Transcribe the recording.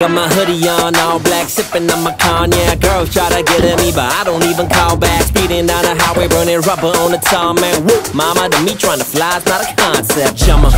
Got my hoodie on, all black, sipping on my cognac. Girls try to get at me, but I don't even call back. Speeding down the highway, burning rubber on the tarmac. Whoop, mama, to me trying to fly is not a concept. Jummer,